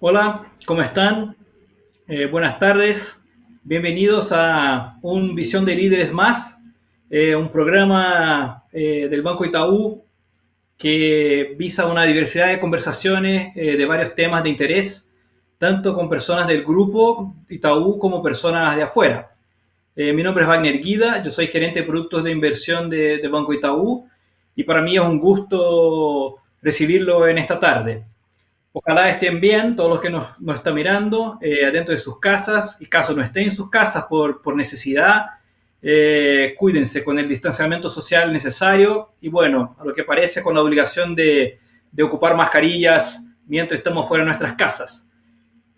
Hola, ¿cómo están? Eh, buenas tardes. Bienvenidos a un Visión de Líderes más, eh, un programa eh, del Banco Itaú que visa una diversidad de conversaciones de varios temas de interés, tanto con personas del grupo Itaú como personas de afuera. mi nombre es Wagner Guida, yo soy gerente de productos de inversión de, de Banco Itaú y para mí es un gusto recibirlo en esta tarde. Ojalá estén bien todos los que nos, nos están mirando eh, adentro de sus casas y caso no estén en sus casas por, por necesidad, eh, cuídense con el distanciamiento social necesario y bueno, a lo que parece con la obligación de, de ocupar mascarillas mientras estamos fuera de nuestras casas.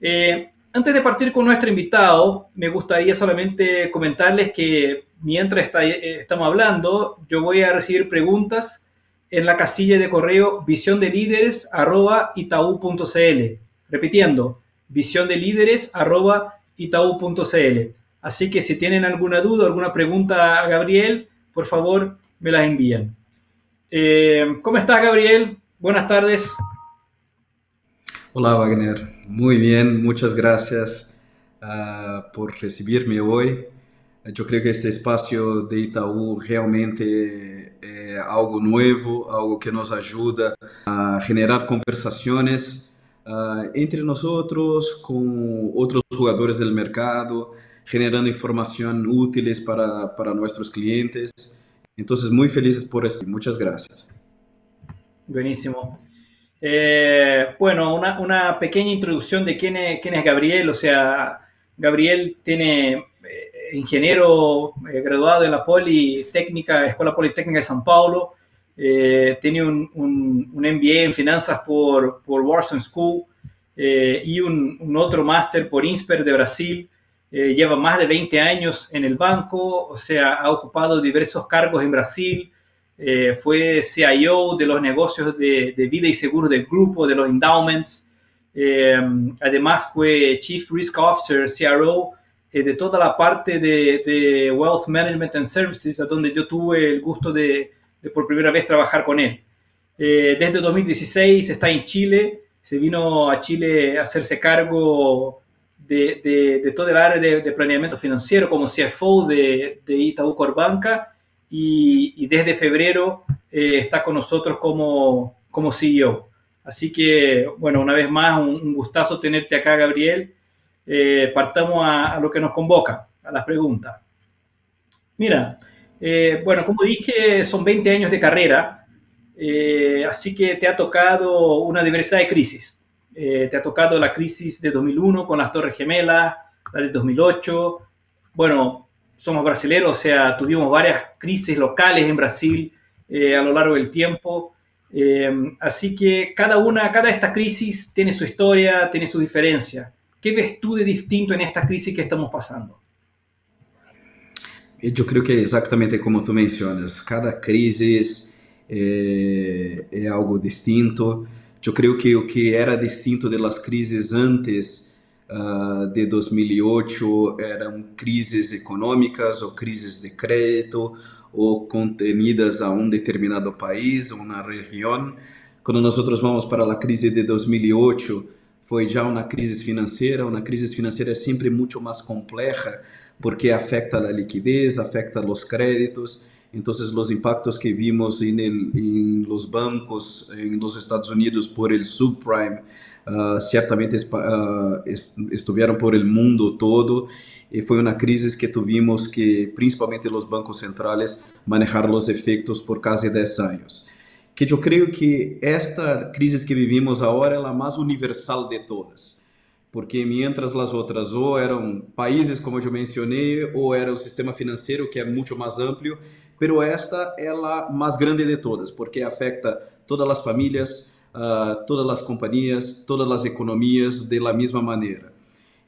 Eh, antes de partir con nuestro invitado, me gustaría solamente comentarles que mientras está, estamos hablando, yo voy a recibir preguntas en la casilla de correo visión de líderes arroba Repitiendo, visión de líderes arroba Así que si tienen alguna duda, alguna pregunta a Gabriel, por favor me las envían. Eh, ¿Cómo estás, Gabriel? Buenas tardes. Hola, Wagner. Muy bien, muchas gracias uh, por recibirme hoy. Yo creo que este espacio de Itaú realmente algo novo, algo que nos ajuda a generar conversações uh, entre nós com outros jogadores do mercado, generando informação úteis para, para nossos clientes. Então, muito felizes por isso. Muitas graças. Buenísimo. Eh, bueno, una, una, pequeña introducción de quién es, quién es Gabriel. O sea, Gabriel tiene ingeniero eh, graduado de la Politécnica, Escuela Politécnica de San Paulo. Eh, tiene un, un, MBA en finanzas por, por Wharton School eh, y un, otro máster por INSPER de Brasil. lleva más de 20 años en el banco, o sea, ha ocupado diversos cargos en Brasil. fue CIO de los negocios de, de, vida y seguro del grupo, de los endowments. además fue Chief Risk Officer, CRO, eh, de toda la parte de, de, Wealth Management and Services, a donde yo tuve el gusto de, de por primera vez trabajar con él. Eh, desde 2016 está en Chile, se vino a Chile a hacerse cargo de, de todo el área de, planeamiento financiero como CFO de, Itaú Corbanca y, y desde febrero eh, está con nosotros como, como CEO. Así que, bueno, una vez más, un, un gustazo tenerte acá, Gabriel. Eh, partamos a, lo que nos convoca, a las preguntas. Mira, eh, bueno, como dije, son 20 años de carrera, eh, así que te ha tocado una diversidad de crisis. te ha tocado la crisis de 2001 con las Torres Gemelas, la de 2008. Bueno, somos brasileños, o sea, tuvimos varias crisis locales en Brasil a lo largo del tiempo. así que cada una, cada de estas crisis tiene su historia, tiene su diferencia. ¿Qué ves de distinto en esta crisis que estamos pasando? Eu creio que é exatamente como tu mencionas. Cada crise é, é, algo distinto. Eu creio que o que era distinto das crises antes uh, de 2008 eram crises econômicas ou crises de crédito ou contenidas a um determinado país ou na região. Quando nós vamos para a crise de 2008, foi já uma crise financeira. Uma crise financeira é sempre muito mais complexa porque afeta a liquidez, afeta os créditos. Então, os impactos que vimos em los bancos em los Estados Unidos por el subprime uh, certamente uh, estiveram por el mundo todo e foi uma crise que tivemos que, principalmente os bancos centrais, manejar os efeitos por quase 10 anos que eu creio que esta crise que vivimos agora é a mais universal de todas. Porque mientras as outras ou eram países, como eu mencionei, ou era o sistema financeiro, que é muito mais amplo, pero esta é a mais grande de todas, porque afeta todas as famílias, uh, todas as companhias, todas as economias de la mesma maneira.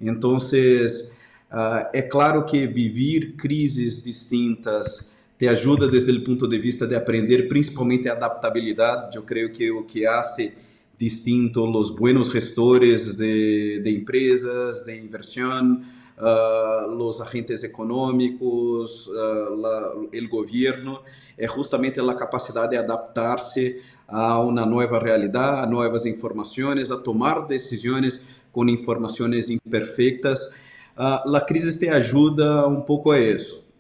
Então, uh, é claro que viver crises distintas, te ajuda desde o ponto de vista de aprender principalmente adaptabilidade. Eu creio que o que hace distinto os buenos gestores de, de empresas, de inversión, uh, los agentes econômicos, la, el gobierno, é justamente a capacidade de adaptar-se a uma nova realidade, a novas informações, a tomar decisões com informações imperfeitas. Uh, a crise te ajuda um pouco a isso.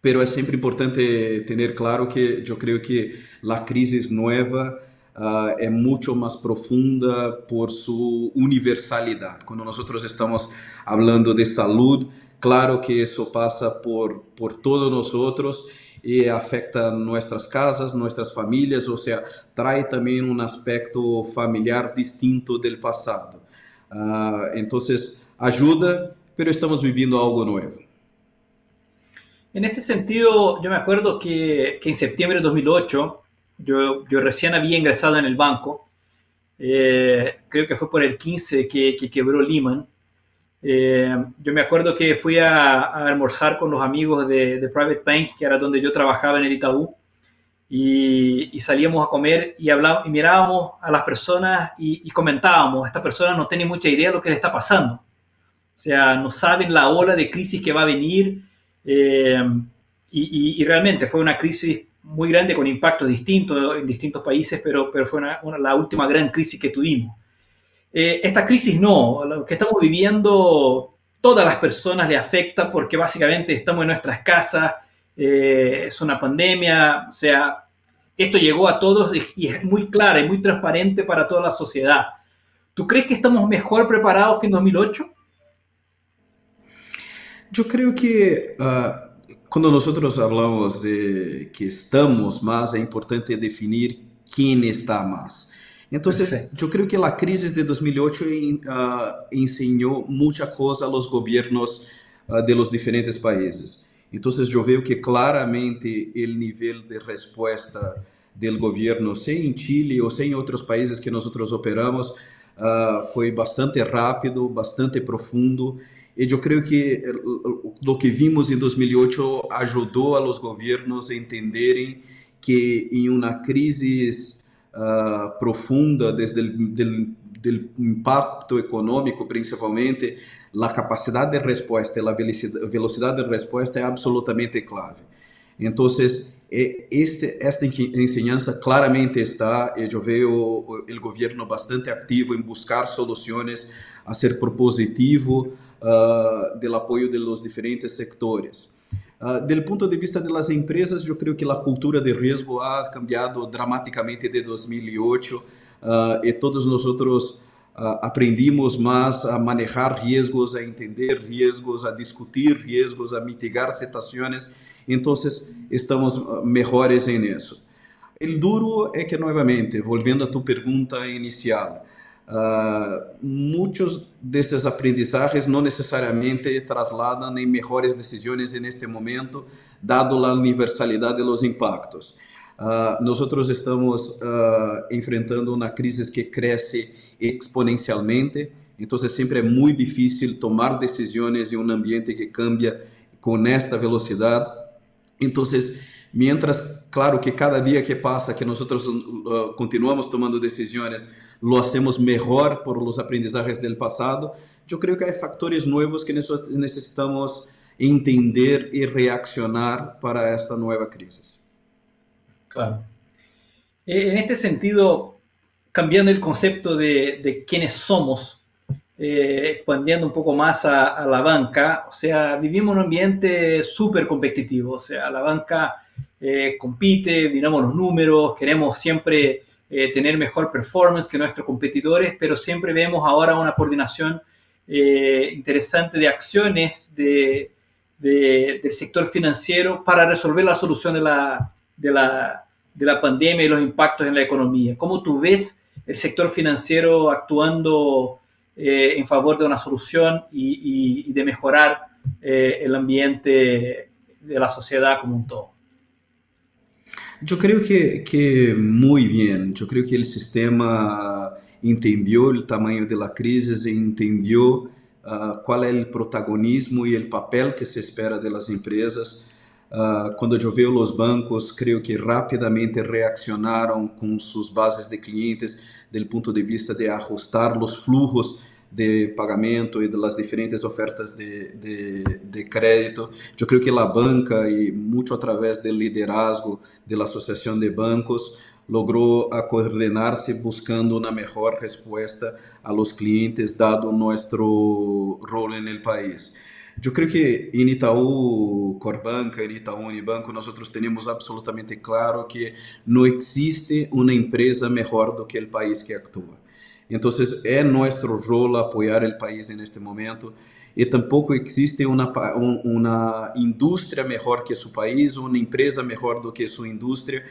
Pero é sempre importante ter claro que eu creio que a crise nova uh, é muito mais profunda por sua universalidade. Quando nós estamos falando de saúde, claro que isso passa por, por todos nós e afeta nossas casas, nossas famílias, ou seja, traz também um aspecto familiar distinto do passado. Uh, então, ajuda, mas estamos vivendo algo novo. En este sentido, yo me acuerdo que, que en septiembre de 2008 yo, yo, recién había ingresado en el banco, eh, creo que fue por el 15 que, que quebró Lehman. Eh, yo me acuerdo que fui a, a almorzar con los amigos de, de, Private Bank, que era donde yo trabajaba en el Itaú, y, y salíamos a comer y, hablábamos, y mirábamos a las personas y, y comentábamos, esta persona no tiene mucha idea de lo que le está pasando. O sea, no saben la ola de crisis que va a venir eh, y, y, realmente fue una crisis muy grande con impactos distintos en distintos países, pero, pero fue una, una, la última gran crisis que tuvimos. Eh, esta crisis no, lo que estamos viviendo, todas las personas le afecta porque básicamente estamos en nuestras casas, eh, es una pandemia, o sea, esto llegó a todos y es muy clara y muy transparente para toda la sociedad. ¿Tú crees que estamos mejor preparados que en 2008? Eu creio que uh, quando nós falamos de que estamos mais, é importante definir quem está mais. Então, eu creio que a crise de 2008 uh, ensinou muita coisa aos governos uh, de los diferentes países. Então, eu vejo que claramente o nível de resposta do governo, seja em Chile ou seja em outros países que nós operamos, uh, foi bastante rápido, bastante profundo e eu creio que o que vimos em 2008 ajudou a los governos a entenderem que em uma crise uh, profunda desde o impacto econômico principalmente a capacidade de resposta e a velocidade de resposta é absolutamente clave. Então este, esta enseñança claramente está, eu vejo o governo bastante ativo em buscar soluções, a ser propositivo, uh, del apoio de los diferentes sectores. Uh, del ponto de vista de las empresas, eu creio que a cultura de risco ha cambiado dramaticamente de 2008 uh, e todos nós uh, aprendimos mais a manejar riscos, a entender riscos, a discutir riscos, a mitigar situações. Então, estamos melhores em isso. O duro é que, novamente, voltando a tu pergunta inicial, Uh, muitos destes aprendizajes não necessariamente trasladam em melhores decisões neste momento, dado a universalidade dos impactos. Uh, nós estamos uh, enfrentando uma crise que cresce exponencialmente, então sempre é muito difícil tomar decisões em um ambiente que cambia com esta velocidade. Então, mientras, claro que cada dia que passa que nós uh, continuamos tomando decisões, lo hacemos mejor por los aprendizajes del pasado, yo creo que hay factores nuevos que necesitamos entender y reaccionar para esta nueva crisis. Claro. Eh, en este sentido, cambiando el concepto de, de quiénes somos, eh, expandiendo un poco más a, a, la banca, o sea, vivimos un ambiente súper competitivo, o sea, la banca eh, compite, miramos los números, queremos siempre eh, tener mejor performance que nuestros competidores, pero siempre vemos ahora una coordinación eh, interesante de acciones de, de, del sector financiero para resolver la solución de la, de, la, de la pandemia y los impactos en la economía. ¿Cómo tú ves el sector financiero actuando eh, en favor de una solución y, y, y de mejorar el ambiente de la sociedad como un todo? Eu creio que, que muito bem. Eu creio que o sistema entendeu o tamanho da crise entendeu uh, qual é o protagonismo e o papel que se espera das empresas. Uh, eu vejo os bancos, creio que rapidamente reaccionaram com suas bases de clientes, do ponto de vista de ajustar os fluxos de pagamento e das diferentes ofertas de, de, de crédito. Eu creio que a banca, e muito através do liderazgo da Associação de Bancos, logró coordenarse buscando una mejor respuesta a los clientes dado nuestro rol el país. Yo creo que en Itaú Corbanca, en Itaú Unibanco, nosotros tenemos absolutamente claro que no existe una empresa mejor do que el país que actúa. Entonces, é nuestro rol apoiar el país en este momento e tampouco existe uma, uma indústria melhor que seu país, uma empresa melhor do que sua indústria.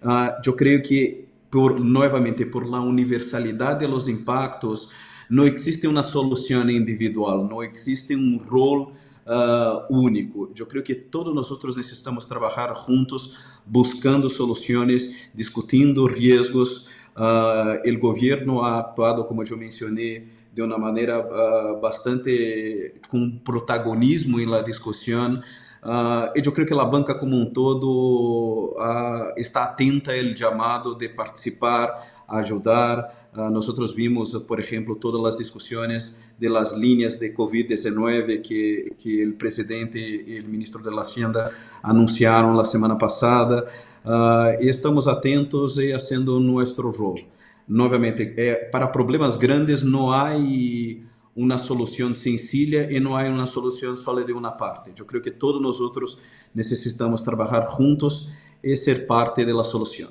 Uh, eu creio que, por novamente, por la universalidade de los impactos, não existe uma solução individual, não existe um rol uh, único. Eu creio que todos nós necessitamos trabalhar juntos, buscando soluções, discutindo riscos. Uh, o governo ha actuado, como eu mencionei, de uma maneira uh, bastante com protagonismo em la discussão. Uh, e eu creio que a banca como um todo uh, está atenta ao chamado de participar, ajudar. Uh, nós vimos, por exemplo, todas as discussões de las líneas de COVID-19 que, que o presidente e o ministro da Hacienda anunciaram na semana passada. Uh, e estamos atentos e fazendo nosso rol novamente, é, para problemas grandes não há uma solução sencilla e não há uma solução só de uma parte. Eu creio que todos nós outros necessitamos trabalhar juntos e ser parte da solução.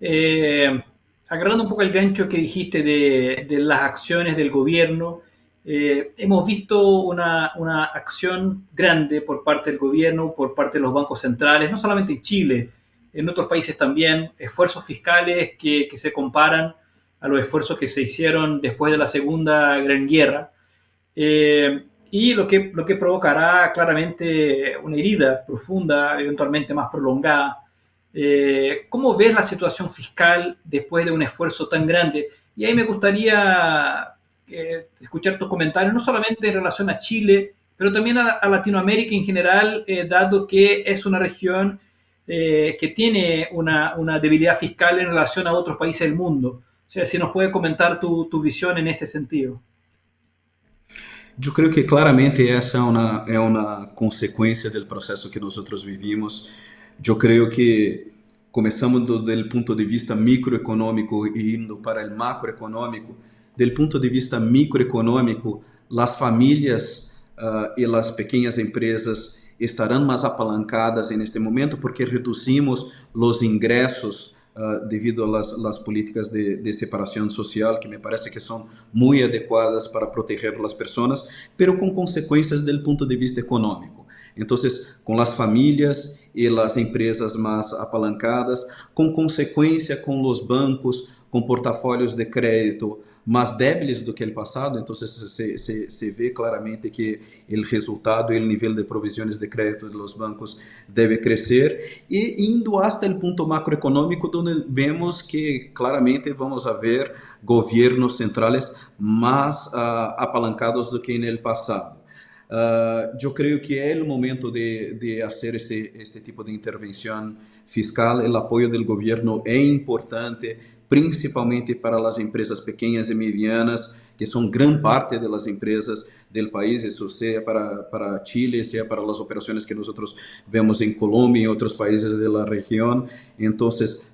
Eh, agarrando un poco el gancho que dijiste de, de las acciones del gobierno, eh, hemos visto una, una, acción grande por parte del gobierno, por parte de los bancos centrales, no solamente en Chile, en otros países también, esfuerzos fiscales que, que, se comparan a los esfuerzos que se hicieron después de la Segunda Gran Guerra, eh, y lo que, lo que provocará claramente una herida profunda, eventualmente más prolongada. Eh, ¿Cómo ves la situación fiscal después de un esfuerzo tan grande? Y ahí me gustaría eh, escuchar tus comentarios, no solamente en relación a Chile, pero también a, a Latinoamérica en general, eh, dado que es una región eh, que tiene una, una, debilidad fiscal en relación a otros países del mundo. O sea, si nos puede comentar tu, tu visión en este sentido. Eu creio que claramente essa é uma, é uma consequência do processo que nós vivimos. Eu creio que começamos do, ponto de vista microeconômico e indo para o macroeconômico. Do ponto de vista microeconômico, as famílias uh, e as pequenas empresas estarão mais apalancadas neste momento porque reduzimos os ingressos uh, devido às políticas de, de, separação social que me parece que são muito adequadas para proteger as pessoas, pero com consequências do ponto de vista econômico. Então, com as famílias e as empresas mais apalancadas, com consequência com os bancos, com portafólios de crédito mais débiles do que o passado, então se, vê claramente que o resultado o nível de provisões de crédito dos bancos deve crescer e indo até o ponto macroeconômico, onde vemos que claramente vamos ver governos centrais mais uh, apalancados do que no passado. Uh, eu creio que é o momento de, de fazer este, este tipo de intervenção fiscal. O apoio do governo é importante, principalmente para as empresas pequenas e medianas, que são grande parte das empresas do país, isso seja para, para Chile, seja para as operações que nós vemos em Colômbia e outros países da região. Então,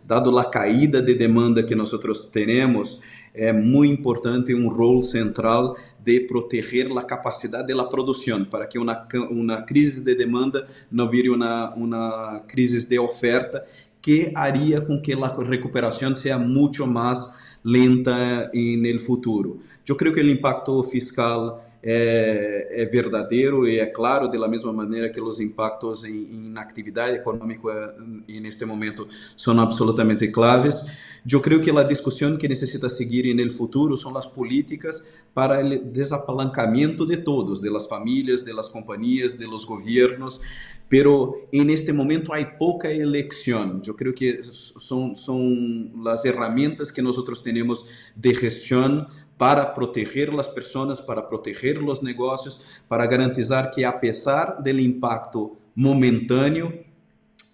dado a caída de demanda que nós temos, é muito importante um rol central de proteger a capacidade da produção, para que uma, uma crise de demanda não vire uma, uma crise de oferta que haria com que a recuperação seja muito mais lenta no futuro. Eu creio que o impacto fiscal é, é, verdadeiro e é claro, da mesma maneira que os impactos em, em atividade econômica eh, neste momento são absolutamente claves. Eu creio que a discussão que necessita seguir no futuro são as políticas para o desapalancamento de todos, de las famílias, de las companhias, de los governos, pero en este momento há pouca eleição. Eu creio que são, são as ferramentas que nós temos de gestão para proteger as pessoas, para proteger os negócios, para garantizar que, apesar do impacto momentâneo,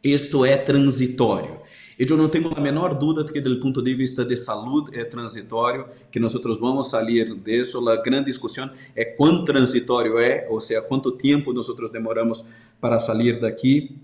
isto é transitório. E eu não tenho a menor dúvida que, do ponto de vista de saúde, é transitório, que nós vamos sair disso. A grande discussão é quão transitório é, ou seja, quanto tempo nós demoramos para sair daqui.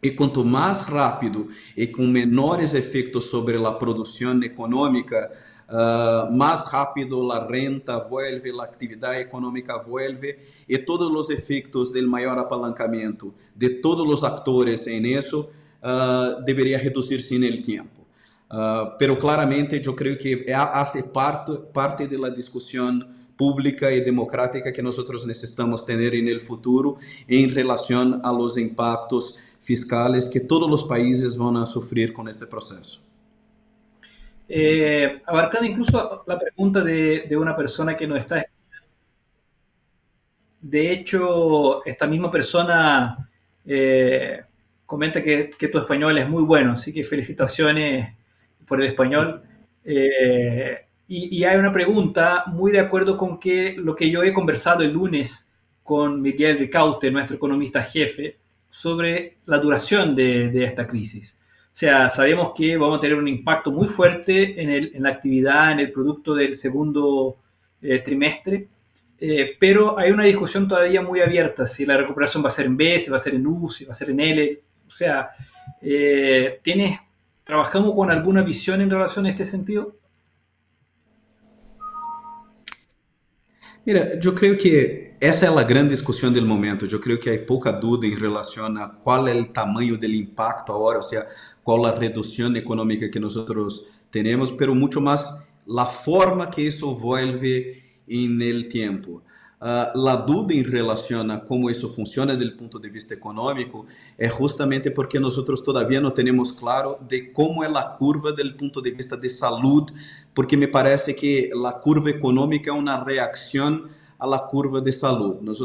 e quanto mais rápido e com menores efeitos sobre a produção econômica, uh, mais rápido a renta vuelve, a atividade econômica vuelve e todos os efeitos do maior apalancamento de todos os atores em isso uh, deveria reduzir-se no tempo. Uh, pero claramente eu creio que hace parte, parte da discussão pública e democrática que nós necessitamos ter no futuro em relação a los impactos fiscales que todos los países van a sufrir con este proceso. Eh, abarcando incluso la pregunta de, de, una persona que nos está... De hecho, esta misma persona eh, comenta que, tu español es muy bueno, así que felicitaciones por el español. Eh, y, hay una pregunta muy de acuerdo con que lo que yo he conversado el lunes con Miguel Ricaute, nuestro economista jefe, sobre la duración de, de, esta crisis. O sea, sabemos que vamos a tener un impacto muy fuerte en, el, en la actividad, en el producto del segundo eh, trimestre, eh, pero hay una discusión todavía muy abierta, si la recuperación va a ser en B, si va a ser en U, si va a ser en L. O sea, eh, ¿tienes, ¿trabajamos con alguna visión en relación a este sentido? Mira, eu creio que essa é a grande discussão do momento. Eu creio que há pouca dúvida em relação a qual é o tamanho do impacto agora, ou seja, qual a redução econômica que nós temos, pero muito mais a forma que isso vuelve em el tempo. Uh, a dúvida em relação a como isso funciona do ponto de vista econômico é justamente porque nós todavia não temos claro de como é a curva do ponto de vista de saúde, porque me parece que a curva econômica é uma reação à curva de saúde. Nós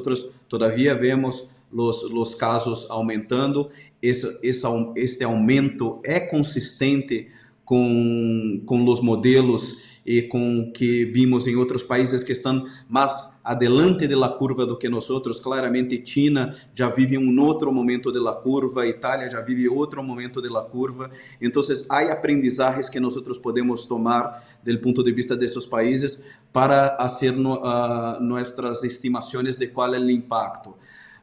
todavia vemos os, os casos aumentando, esse, esse, este aumento é consistente com, com os modelos e com o que vimos em outros países que estão mais adelante da curva do que nós outros. Claramente, China já vive um outro momento da curva, Itália já vive outro momento da curva. Então, há aprendizagens que nós podemos tomar do ponto de vista desses países para fazer uh, nossas estimações de qual é o impacto.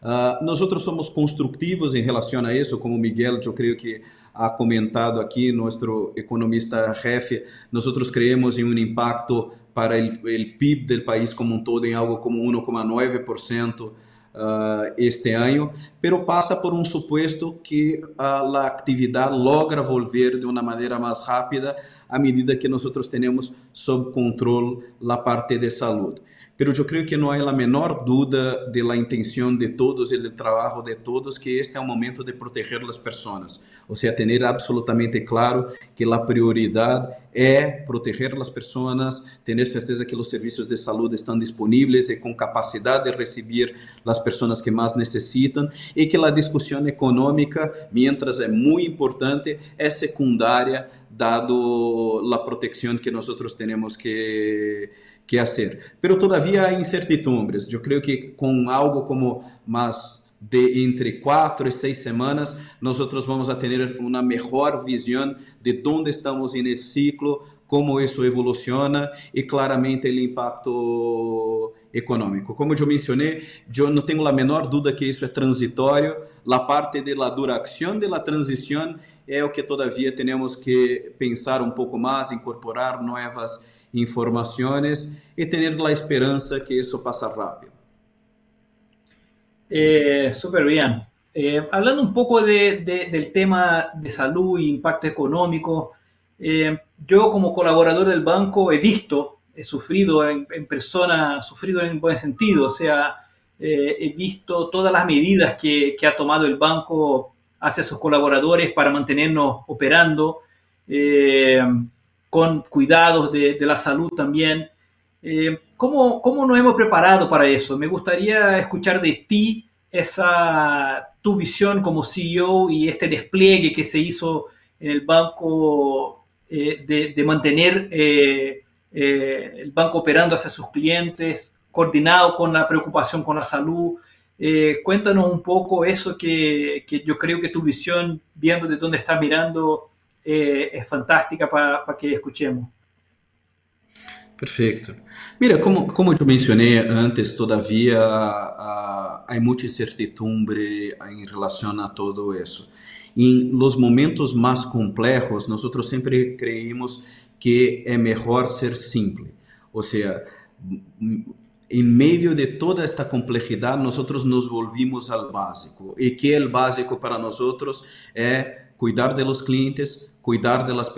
Uh, nós somos construtivos em relação a isso, como Miguel, eu creio que ha comentado aqui, nosso economista jefe, nós creemos em um impacto para o PIB do país como um todo em algo como 1,9% uh, este ano, pero passa por um suposto que uh, a atividade logra volver de uma maneira mais rápida à medida que nós temos sob controle a parte de saúde. Pero eu creio que não há a menor dúvida de la intenção de todos e do trabalho de todos que este é o momento de proteger as pessoas. Ou seja, ter absolutamente claro que a prioridade é proteger as pessoas, ter certeza que os serviços de saúde estão disponíveis e com capacidade de receber as pessoas que mais necessitam e que a discussão econômica, mientras é muito importante, é secundária dado a proteção que nós temos que que hacer. Pero todavía hay incertidumbres. Yo creo que con algo como más de entre quatro e seis semanas, nós vamos a ter uma melhor visão de onde estamos nesse ciclo, como isso evoluciona e claramente o impacto econômico. Como eu mencionei, eu não tenho a menor dúvida que isso é transitório. A parte da duração da transição é o que todavia temos que pensar um pouco mais, incorporar novas informaciones y tener la esperanza que eso pasa rápido. Eh, Súper bien. Eh, hablando un poco de, del tema de salud e impacto económico, eh, yo como colaborador del banco he visto, he sufrido en, persona, sufrido en buen sentido, o sea, eh, he visto todas las medidas que, ha tomado el banco hacia sus colaboradores para mantenernos operando con cuidados de la salud también. Eh, ¿cómo, ¿Cómo nos hemos preparado para eso? Me gustaría escuchar de ti esa tu visión como CEO y este despliegue que se hizo en el banco eh, de, de, mantener eh, eh, el banco operando hacia sus clientes, coordinado con la preocupación con la salud. Eh, cuéntanos un poco eso que, que, yo creo que tu visión, viendo de dónde estás mirando, é, é fantástica para que escutemos. Perfeito. Mira, como, como eu mencionei antes, todavia há, muita incertidumbre em relação a todo isso. Em los momentos mais complejos, nós sempre creímos que é melhor ser simples. Ou seja, em meio de toda esta complexidade, nós nos volvimos ao básico. E que é o básico para nós é cuidar de los clientes, cuidar de las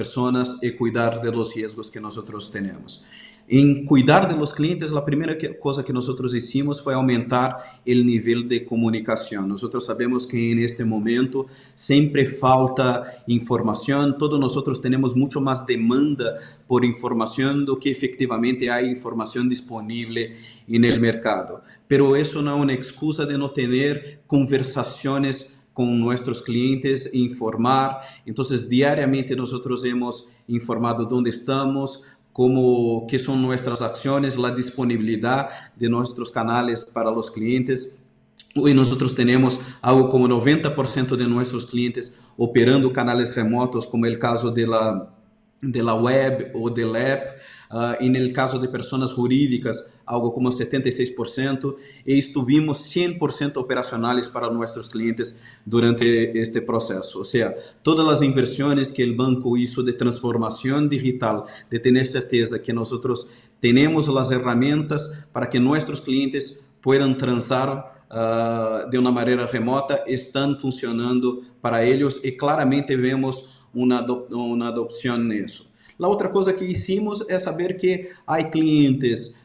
e cuidar de los riesgos que nós temos. Em cuidar de los clientes, a primeira coisa que nós hicimos foi aumentar o nível de comunicação. Nós sabemos que neste momento sempre falta informação, todos nós temos muito mais demanda por informação do que efectivamente há informação disponível no mercado. Pero isso não é uma excusa de não ter conversações com nossos clientes, informar. Então, diariamente nós hemos informado onde estamos, como que são nossas ações, a disponibilidade de nossos canais para os clientes. Hoje nós temos algo como 90% de nossos clientes operando canais remotos, como é o caso de de web ou del app. Uh, no caso de pessoas jurídicas, algo como 76%, e estuvimos 100% operacionais para nossos clientes durante este processo. Ou seja, todas as inversões que o banco hizo de transformação digital, de ter certeza que nós temos as ferramentas para que nossos clientes possam transar uh, de uma maneira remota, estão funcionando para eles e claramente vemos uma, uma adopção nisso. A outra coisa que hicimos é saber que há clientes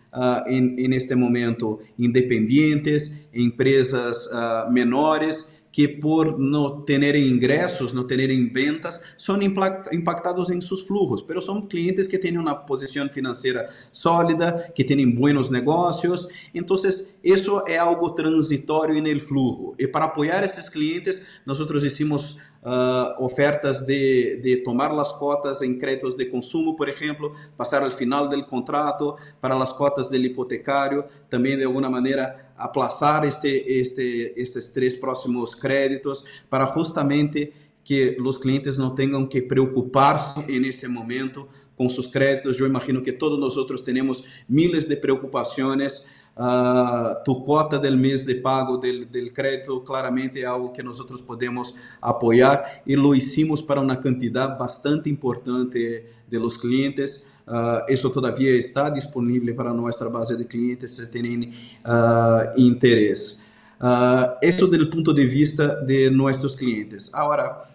em, em este momento independentes, empresas uh, menores que por não terem ingressos, não terem ventas, são impactados em seus fluxos, mas são clientes que têm uma posição financeira sólida, que têm bons negócios, então isso é algo transitório no fluxo. E para apoiar esses clientes, nós hicimos uh, ofertas de, de tomar as cotas em créditos de consumo, por exemplo, passar ao final do contrato para as cotas do hipotecário, também de alguma maneira aplazar este, este, estes três próximos créditos para justamente que os clientes não tenham que preocupar-se nesse momento com seus créditos. Eu imagino que todos nós temos miles de preocupações Uh, tu cota del mês de pago del, del crédito claramente é algo que nós podemos apoiar e lo hicimos para uma quantidade bastante importante de los clientes. Uh, isso todavia está disponível para nossa base de clientes se têm uh, interesse. Uh, isso do ponto de vista de nossos clientes. Agora,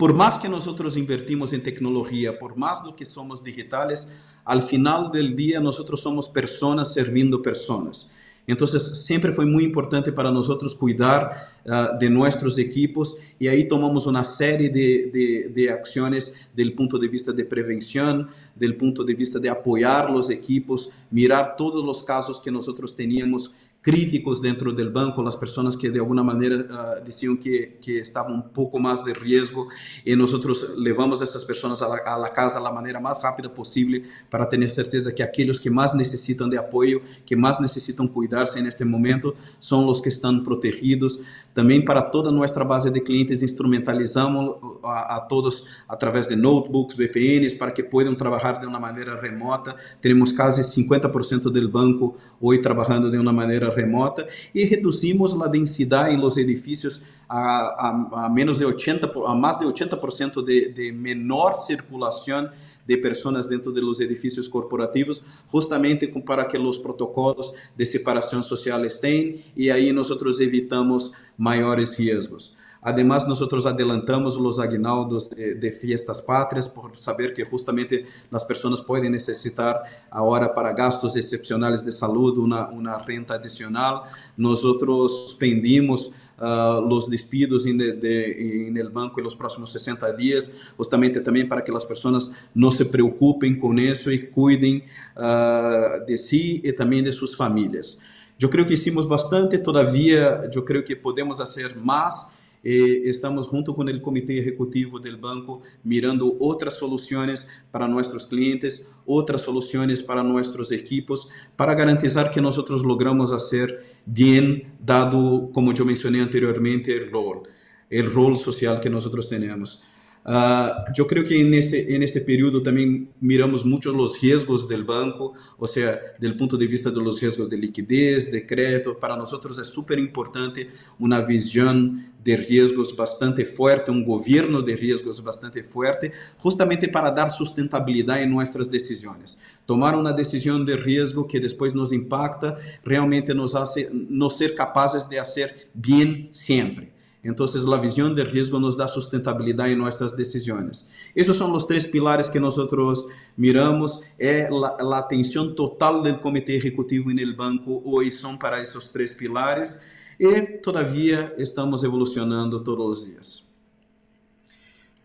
por mais que nós invertimos em tecnologia, por mais do que somos digitais, al final del día nosotros somos personas servindo personas. Entonces, siempre fue muy importante para nosotros cuidar uh, de nuestros equipos y ahí tomamos una serie de, de, de, acciones del punto de vista de prevención, del punto de vista de apoyar los equipos, mirar todos los casos que nosotros teníamos críticos dentro del banco, las personas que de alguna manera uh, decían que, que estaban un poco más de riesgo y nosotros levamos a esas personas a la, a la casa de la manera más rápida posible para tener certeza que aquellos que más necesitan de apoyo, que más necesitan cuidarse en este momento, son los que están protegidos. También para toda nuestra base de clientes instrumentalizamos ah, a, a todos a través de notebooks, VPNs, para que puedan trabajar de una manera remota. Tenemos casi 50% del banco hoy trabajando de una manera remota e reduzimos a densidade em los edifícios a, a, a menos de 80, a mais de 80% de, de menor circulação de pessoas dentro de los edifícios corporativos, justamente para que os protocolos de separação social estén e aí nós evitamos maiores riscos. Además, nosotros adelantamos los aguinaldos de, de, fiestas patrias por saber que justamente las personas pueden necesitar ahora para gastos excepcionales de salud una, una renta adicional. Nosotros suspendimos Uh, los despidos en, de, de, en, el banco en los próximos 60 días, justamente también para que las personas no se preocupen con eso y cuiden uh, de sí y también de sus familias. Yo creo que hicimos bastante, todavía yo creo que podemos hacer más Eh, estamos junto con el comité ejecutivo del banco mirando otras soluciones para nuestros clientes, otras soluciones para nuestros equipos, para garantizar que nosotros logramos hacer bien, dado, como yo mencioné anteriormente, el rol, el rol social que nosotros tenemos. Ah, yo creo que en este, en este periodo también miramos mucho los riesgos del banco, o sea, del punto de vista de los riesgos de liquidez, de crédito. Para nosotros es súper importante una visión de riesgos bastante fuerte, un gobierno de riesgos bastante fuerte, justamente para dar sustentabilidad en nuestras decisiones. Tomar una decisión de riesgo que después nos impacta, realmente nos hace no ser capaces de hacer bien siempre. Então, a visão de risco nos dá sustentabilidade em nossas decisões. Esses são os três pilares que nós miramos. É a atenção total do comitê executivo no banco hoje são para esses três pilares e, todavia, estamos evolucionando todos os dias.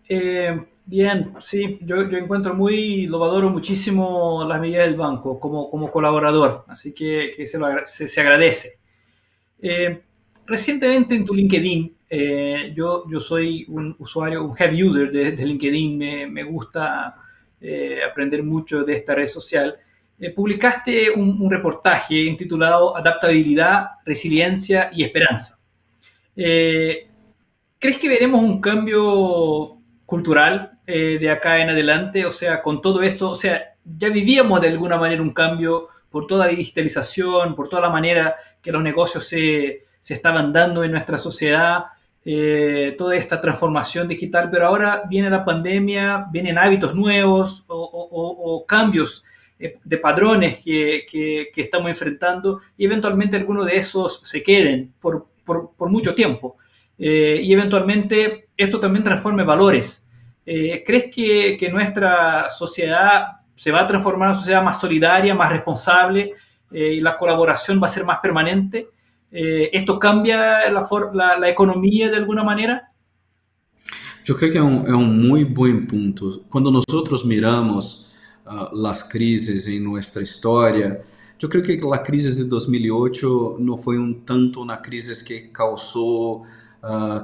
Eh, bien, sí, yo, yo, encuentro muy, lo valoro muchísimo las medidas del banco como, como colaborador, así que, que se, lo, se, se, agradece. Eh, recientemente en tu LinkedIn eh, yo, yo soy un usuario, un heavy user de, de LinkedIn, me, me gusta eh, aprender mucho de esta red social. Eh, publicaste un, un, reportaje intitulado Adaptabilidad, Resiliencia y Esperanza. Eh, ¿Crees que veremos un cambio cultural eh, de acá en adelante? O sea, con todo esto, o sea, ya vivíamos de alguna manera un cambio por toda la digitalización, por toda la manera que los negocios se, se estaban dando en nuestra sociedad eh, toda esta transformación digital, pero ahora viene la pandemia, vienen hábitos nuevos o, o, o cambios eh, de padrones que, que, que, estamos enfrentando y eventualmente algunos de esos se queden por, por, por mucho tiempo. Eh, y eventualmente esto también transforme valores. Eh, ¿Crees que, que, nuestra sociedad se va a transformar en una sociedad más solidaria, más responsable eh, y la colaboración va a ser más permanente? Eh, ¿Esto cambia la, la, la, economía de alguna manera? Yo creo que es un, es un muy buen punto. Cuando nosotros miramos uh, las crisis en nuestra historia, yo creo que la crisis de 2008 no fue un tanto una crisis que causó uh,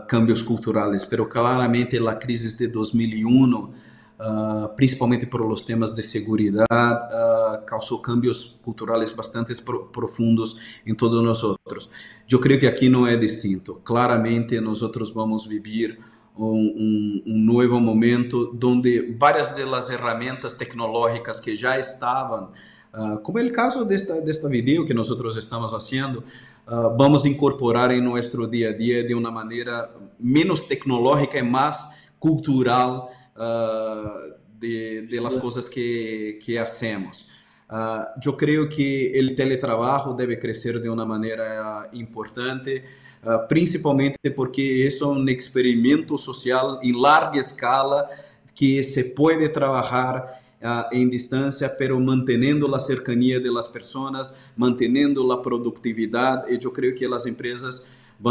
cambios culturales, pero claramente la crisis de 2001 uh, principalmente por los temas de seguridad, uh, cambios culturales bastante pro profundos en todos nosotros. Yo creo que aquí no es distinto. Claramente nosotros vamos vivir un, un, nuevo momento donde varias de las herramientas tecnológicas que ya estaban, uh, como el caso de esta, de esta video que nosotros estamos haciendo, uh, vamos incorporar en nuestro día a día de una manera menos tecnológica y más cultural uh, de, de las cosas que, que hacemos. Uh, yo creo que el teletrabajo debe crecer de una manera importante, uh, principalmente porque es un experimento social en larga escala que se puede trabajar uh, en distancia, pero manteniendo la cercanía de las personas, manteniendo la productividad. Y yo creo que las empresas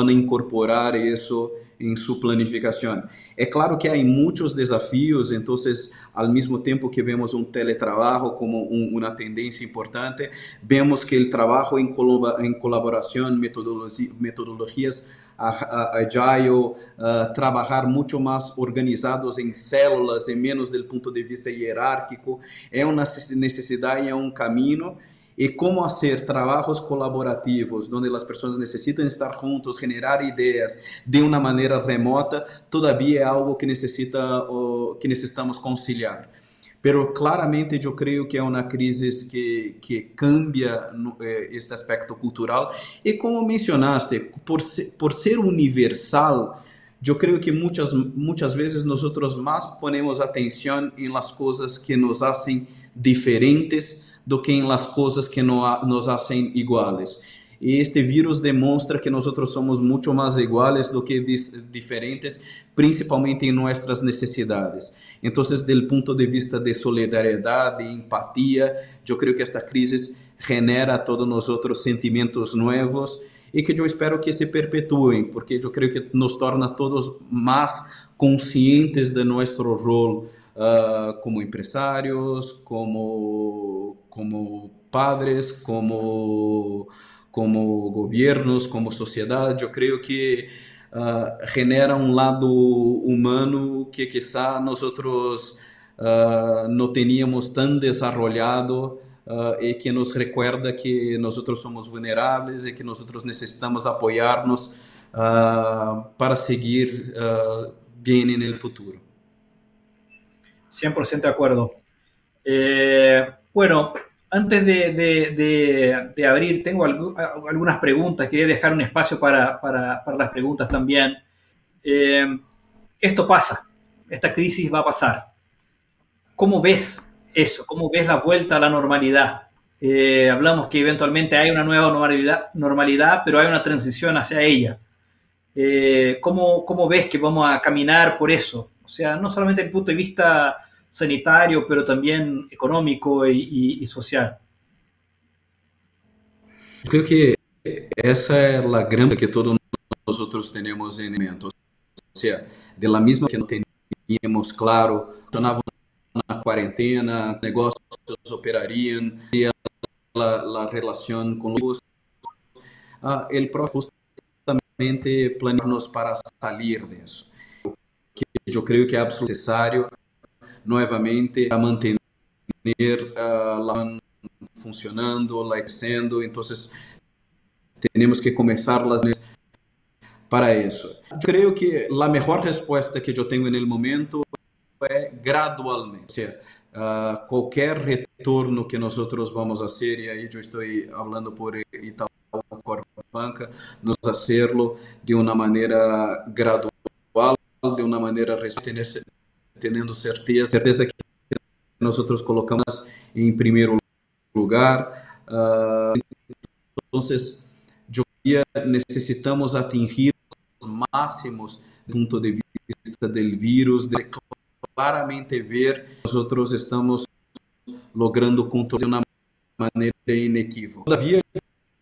a incorporar eso em sua planificação. É claro que há muitos desafios, então, ao mesmo tempo que vemos um teletrabalho como um, uma tendência importante, vemos que o trabalho em, colaboração, metodologia, metodologias agile, uh, trabalhar muito mais organizados em células e menos do ponto de vista hierárquico, é uma necessidade, é um caminho e como fazer trabalhos colaborativos, onde as pessoas necessitam estar juntos, generar ideias de uma maneira remota, todavia é algo que necessita que necessitamos conciliar. Pero claramente eu creio que é uma crise que, que cambia eh, este aspecto cultural e como mencionaste, por ser, por ser universal, eu creio que muitas muitas vezes nós mais ponemos atenção em las coisas que nos fazem diferentes do que em las coisas que no, nos hacen iguales. E este vírus demonstra que nós somos muito mais iguais do que diferentes, principalmente em nossas necessidades. Então, do ponto de vista de solidariedade, empatia, eu creio que esta crise genera todos nós sentimentos novos e que eu espero que se perpetuem, porque eu creio que nos torna todos mais conscientes de nosso rol uh, como empresários, como, como padres, como, como gobiernos, como sociedade. Eu creio que uh, genera um lado humano que quizá nós outros uh, não teníamos tão desenvolvido uh, e que nos recuerda que nós outros somos vulneráveis e que nós outros necessitamos apoiar-nos uh, para seguir uh, bem no futuro. 100% de acuerdo. Eh, bueno, antes de, abrir, tengo algunas preguntas. Quería dejar un espacio para, las preguntas también. Eh, esto pasa, esta crisis va a pasar. ¿Cómo ves eso? ¿Cómo ves la vuelta a la normalidad? Eh, hablamos que eventualmente hay una nueva normalidad, normalidad pero hay una transición hacia ella. Eh, ¿cómo, ¿Cómo ves que vamos a caminar por eso? O sea, no solamente desde el punto de vista sanitario, pero también económico y, y, y social. Creo que essa é a grande que todos nós temos em mente. Ou seja, de la mesma que não teníamos claro, funcionava na quarentena, negócios operariam, a, relação com os ah, ele justamente planearnos para sair disso. Que eu creio que é absolutamente necessário novamente a manter uh, lá funcionando, lá crescendo. Então, temos que começar las para isso. Eu creio que a melhor resposta que eu tenho no momento é gradualmente. Ou seja, uh, qualquer retorno que nós vamos fazer, e aí eu estou falando por Itaú Banca, nos hacerlo de uma maneira gradual, de uma maneira tendo certeza, certeza que nós colocamos em primeiro lugar. Uh, então, necessitamos atingir os máximos ponto de vista do vírus, de claramente ver nós estamos logrando controle de uma maneira inequívoca. Todavia,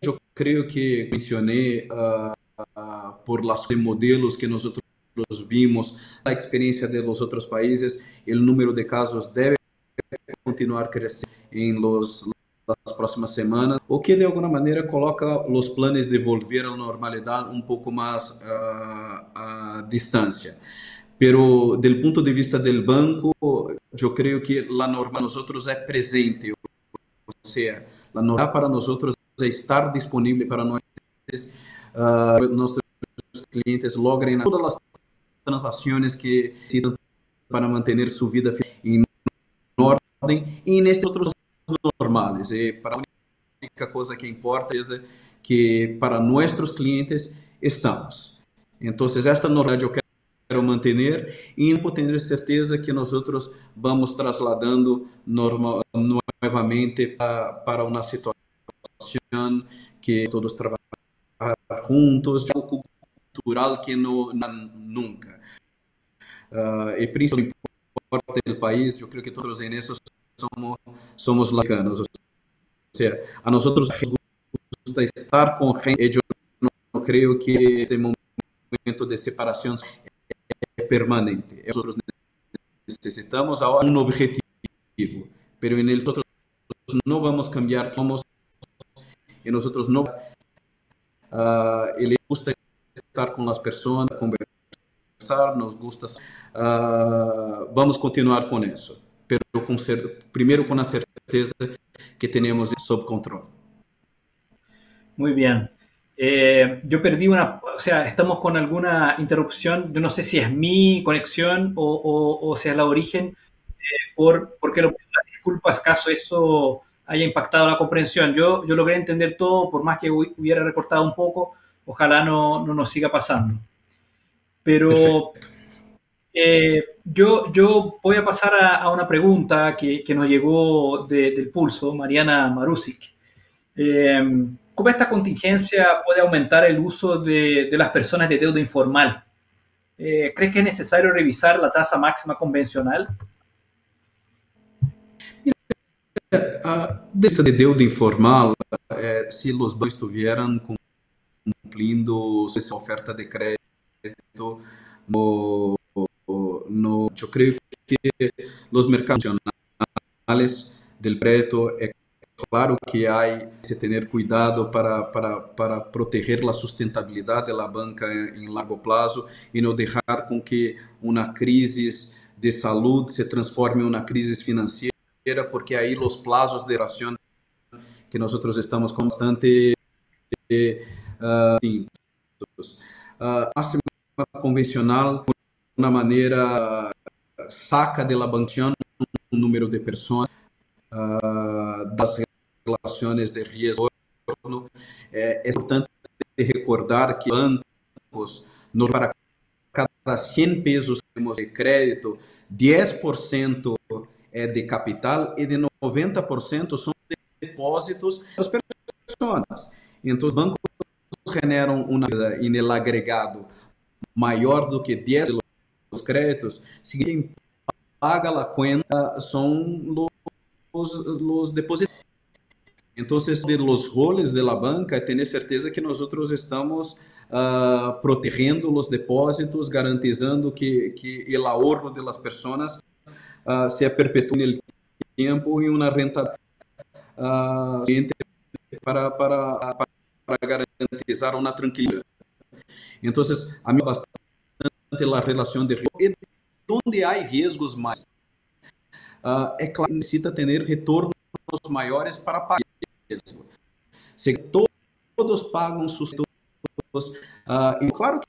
eu creio que mencionei uh, uh, por las modelos que nós vimos, a experiência de outros países, o número de casos deve continuar crescendo em los próximas semanas, o que de alguma maneira coloca os planos de volver à normalidade um pouco mais uh, a distância. Pero do ponto de vista do banco, eu creio que a norma nós é presente, ou seja, a norma para nós é estar disponível para nós, uh, clientes logrem todas as transações que necessitam para manter sua vida em ordem e nestes outros normais. E para a única coisa que importa é que para nossos clientes estamos. Então, esta normalidade eu quero manter e ter certeza que nós outros vamos trasladando normal, novamente para, para uma situação que todos trabalham juntos, algo cultural que no, nunca. Uh, y principalmente el país, yo creo que todos en eso somos, somos laicanos. O sea, a nosotros nos gusta estar con gente. Yo no creo que ese momento de separación es permanente. Nosotros necesitamos ahora un objetivo, pero en el nosotros no vamos a cambiar, somos y nosotros no. Uh, le gusta estar com as pessoas, conversar, nos gusta, uh, vamos continuar com isso pero com primeiro com a certeza que temos sob controle. Muy bien. Eh, yo perdí una, o sea, estamos con alguna interrupción, yo no sé si es mi conexión o, o si es la origen, eh, por, porque lo disculpas caso eso haya impactado la comprensión. Yo, yo logré entender todo, por más que hubiera recortado un poco, ojalá no, no nos siga pasando. Pero. Eh, yo, yo voy a pasar a, una pregunta que, nos llegó del pulso, Mariana Marusic. Eh, ¿Cómo esta contingencia puede aumentar el uso de, las personas de deuda informal? Eh, ¿Crees que es necesario revisar la tasa máxima convencional? A lista de deuda informal, si los bancos estuvieran cumpliendo esa oferta de crédito no, yo creo que los mercados nacionales del preto é claro que há que ter cuidado para, para, para proteger a sustentabilidade da banca em largo prazo e não deixar com que uma crise de saúde se transforme em uma crise financeira, porque aí os plazos de oração que nós estamos constante uh, uh, a convencional uma maneira saca de la un número de pessoas das relações de risco. É, é importante recordar que bancos, no, para cada 100 pesos de crédito, 10% é de capital e de 90% são depósitos das pessoas. Então, os bancos generam uma em el agregado maior do que 10 dos créditos, se quem paga a conta são os, os depositantes. Então, os roles da banca é ter certeza que nós outros estamos uh, protegendo os depósitos, garantizando que, que o ahorro das pessoas uh, se perpetue no tempo em uma renta uh, para, para, para garantizar uma tranquilidade. Então, a mim bastante a relação de risco. E onde há riscos mais, uh, é claro que necessita ter retornos maiores para pagar. Se todos pagam seus uh, e claro que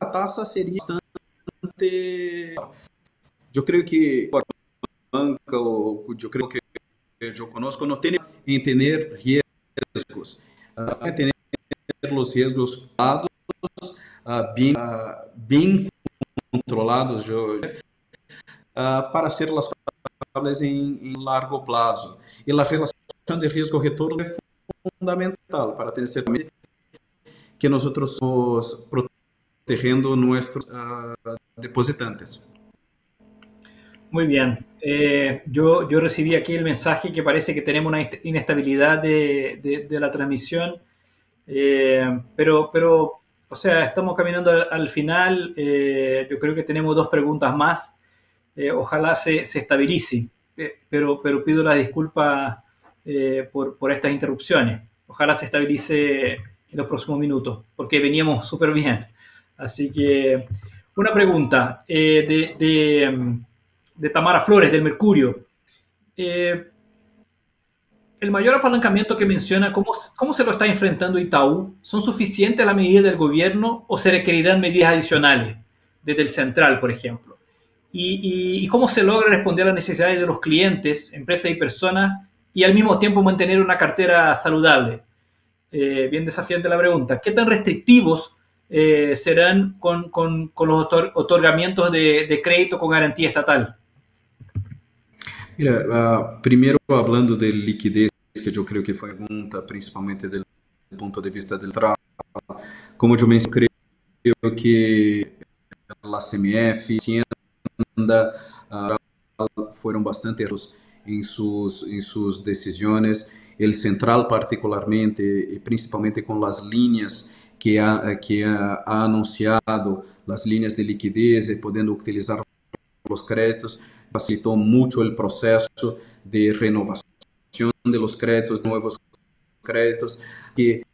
a taxa seria bastante. Eu creio que a banca, ou eu creio que eu conosco, não tem em ter riscos. Uh, ter os riscos dados uh, bem, uh, controlados para ser relacionadas em, em largo prazo. E a relação de risco-retorno é fundamental para ter certeza que nós estamos protegendo nossos uh, depositantes. Muy bien. Eh, yo, yo recibí aquí el mensaje que parece que tenemos una inestabilidad de, de, de la transmisión, eh, pero, pero o sea, estamos caminando al, final. Eh, yo creo que tenemos dos preguntas más. Eh, ojalá se, se estabilice, eh, pero, pero pido la disculpa por, por, estas interrupciones. Ojalá se estabilice en los próximos minutos, porque veníamos súper bien. Así que, una pregunta de, de, de, Tamara Flores, del Mercurio el mayor apalancamiento que menciona, ¿cómo, ¿cómo, se lo está enfrentando Itaú? ¿Son suficientes las medidas del gobierno o se requerirán medidas adicionales desde el central, por ejemplo? ¿Y, cómo se logra responder a las necesidades de los clientes, empresas y personas y al mismo tiempo mantener una cartera saludable? Eh, bien desafiante la pregunta. ¿Qué tan restrictivos eh, serán con, con, con, los otorgamientos de, de crédito con garantía estatal? Mira, uh, primeiro falando de liquidez, que eu creio que foi pergunta, principalmente do ponto de vista do trabalho. Como eu mencionei, creio que a CMF, Hacienda, uh, foram bastante erros em suas em suas decisões. O central particularmente e principalmente com as linhas que ha, que ha anunciado, as linhas de liquidez e podendo utilizar os créditos, facilitó mucho el proceso de renovación de los créditos, nuevos créditos, que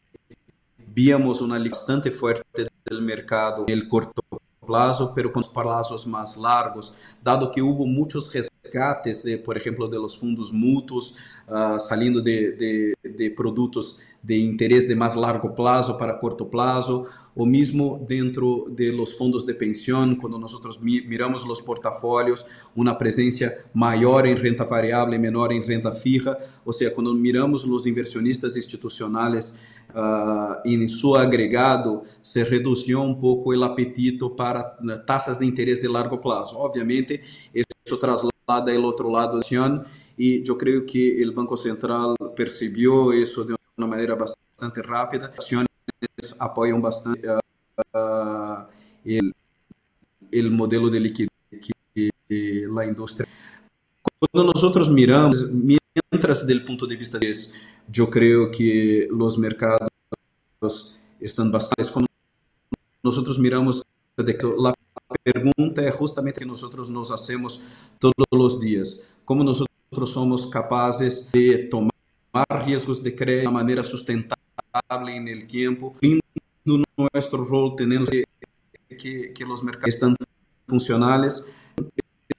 víamos una bastante fuerte del mercado en el corto plazo, pero con plazos más largos, dado que hubo muchos resgates, de, por exemplo, de los fundos mútuos, uh, salindo de, de, de, produtos de interesse de mais largo plazo para curto plazo, ou mesmo dentro de los fundos de pensão, quando nós miramos os portafólios, uma presença maior em renta variável e menor em renta fija, ou seja, quando miramos os inversionistas institucionais uh, em seu agregado, se reduziu um pouco o apetito para taxas de interesse de largo plazo. Obviamente, isso traslada o outro lado da e eu creio que o Banco Central percebeu isso de uma maneira bastante rápida. Ações apoiam bastante uh, uh, o modelo de liquidez que, a indústria. Quando nós miramos, mientras do ponto de vista desse, eu creio que os mercados estão bastante. Quando nós la pregunta es justamente que nosotros nos hacemos todos los días. ¿Cómo nosotros somos capaces de tomar riesgos de creer de una manera sustentable en el tiempo? nuestro rol, tenemos que, que, que, los mercados están funcionales.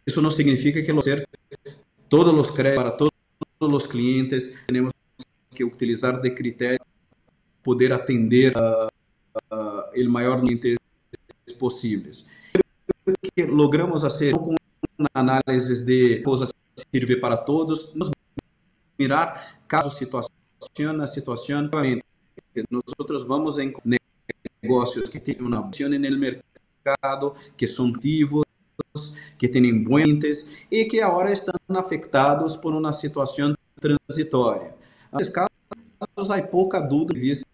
Eso no significa que lo hacer todos los créditos para todos los clientes. Tenemos que utilizar de criterio poder atender a, a, el mayor cliente possíveis. O que logramos fazer com análise de coisas sirve para todos, nos mirar caso situação a situação nosotros vamos em negócios que têm uma opção no mercado, que são ativos, que têm buenos e que agora estão afetados por uma situação transitória. Nesses casos, há pouca dúvida de vista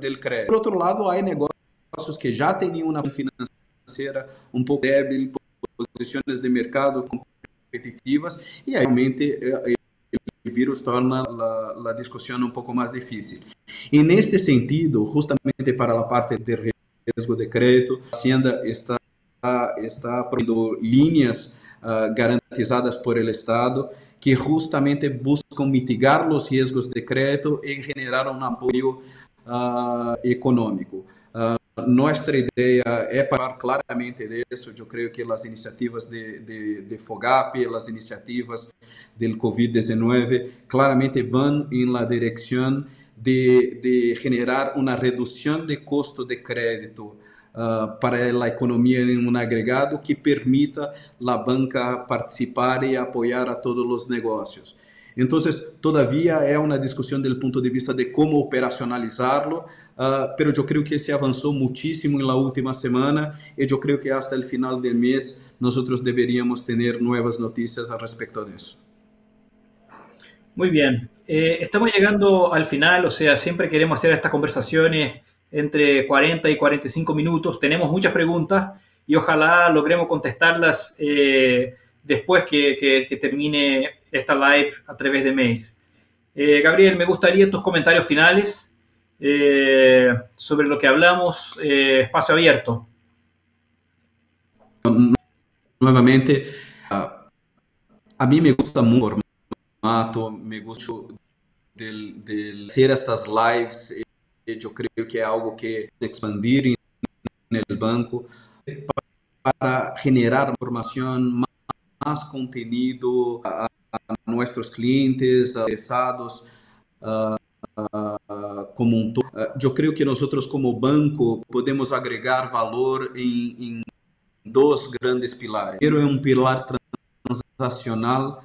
do crédito. Por outro lado, há negócios que já têm uma financeira um pouco débil, posições de mercado competitivas, e aí realmente eh, o vírus torna a discussão um pouco mais difícil. E neste sentido, justamente para a parte de risco de crédito, a Hacienda está está provendo linhas uh, garantizadas por el Estado que justamente buscam mitigar os riscos de crédito e generar um apoio uh, econômico. Uh, nossa ideia é falar claramente disso. Eu creio que as iniciativas de, de, de FOGAP, as iniciativas do Covid-19, claramente vão em la direção de, de generar uma redução de custo de crédito uh, para a economia em um agregado que permita a banca participar e apoiar a todos os negócios. Entonces, todavía é uma discussão do ponto de vista de como operacionalizarlo, uh, pero eu creio que se avançou muitíssimo na última semana e eu creio que hasta o final do mês nós deveríamos ter novas notícias a respeito disso. Muy bien, eh, estamos llegando al final, o sea, siempre queremos hacer estas conversaciones entre 40 y 45 minutos. Tenemos muchas preguntas y ojalá logremos contestarlas eh, después que, que, que termine esta live a través de mails. Eh, Gabriel, me gustaría tus comentarios finales eh, sobre lo que hablamos, eh, espacio abierto. Nuevamente, a mí me gusta mucho el formato, me gusta del, del hacer estas lives, yo creo que es algo que expandir en el banco para generar información más, más contenido a, nossos clientes, interessados uh, uh, como um todo. Uh, eu creio que nós, como banco, podemos agregar valor em, em dois grandes pilares. Primeiro é um pilar transacional,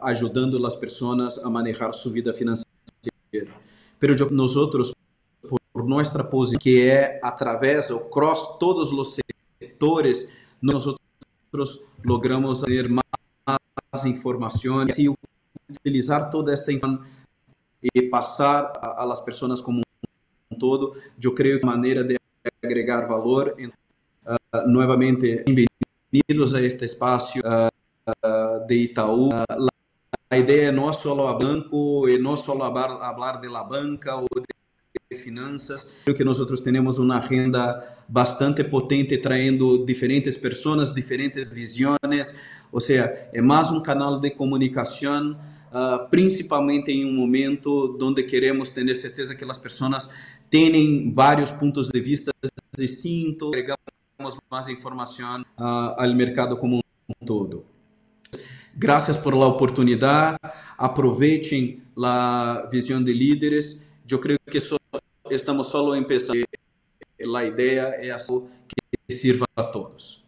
ajudando as pessoas a manejar sua vida financeira. Pero nós outros, por nossa posição, que é através ou cross todos os setores, nós logramos ter mais informações e utilizar toda esta informação e passar a, a las pessoas como um todo, eu creio que é maneira de agregar valor. Uh, bem-vindos a este espaço uh, uh, de Itaú. a ideia não é só a banco, e não só falar de la banca ou de finanças. Creo que nós temos uma agenda bastante potente, trayendo diferentes pessoas, diferentes visões. Ou seja, é mais um canal de comunicação, uh, principalmente em um momento onde queremos ter certeza que as pessoas têm vários pontos de vista distintos, agregamos mais informação uh, ao mercado como um todo. Graças por la oportunidade, aproveitem a visão de líderes. Eu creio que só estamos solo empezando. La idea es que sirva a todos.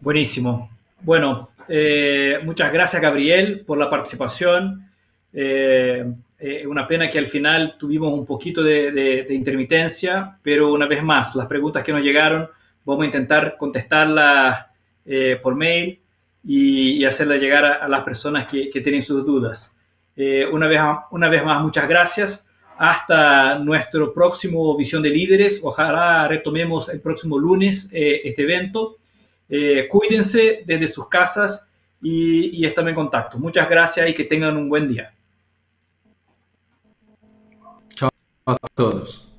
Buenísimo. Bueno, eh, muchas gracias Gabriel por la participación. Eh, eh, una pena que al final tuvimos un poquito de, intermitencia, pero una vez más, las preguntas que nos llegaron, vamos a intentar contestarlas por mail y, hacerlas llegar a, las personas que, tienen sus dudas. una, vez, una vez más, muchas gracias hasta nuestro próximo Visión de Líderes. Ojalá retomemos el próximo lunes eh, este evento. Eh, cuídense desde sus casas y, y estén en contacto. Muchas gracias y que tengan un buen día. Chao a todos.